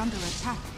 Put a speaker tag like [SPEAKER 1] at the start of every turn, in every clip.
[SPEAKER 1] Under attack.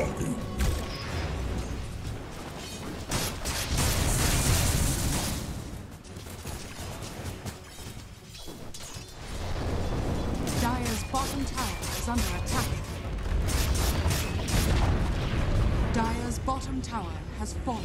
[SPEAKER 2] Shocking.
[SPEAKER 1] Dire's bottom tower is under attack. Dire's bottom tower has fallen.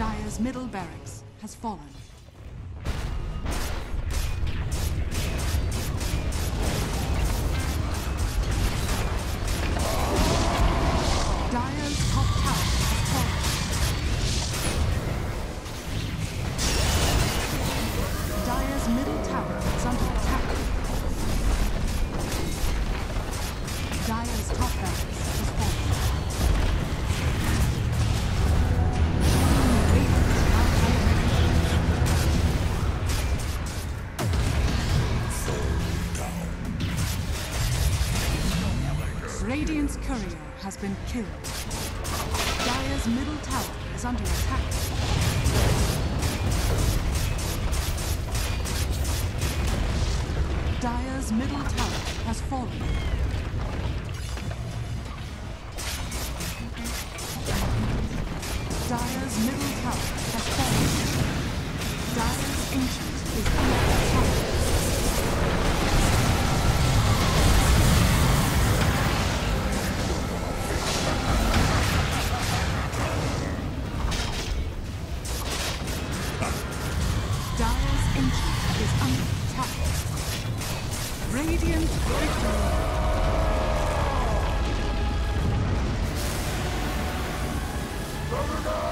[SPEAKER 1] Dire's middle barracks has fallen. Radiant's courier has been killed. Dire's middle tower is under attack. Dire's middle tower has fallen. Overnight!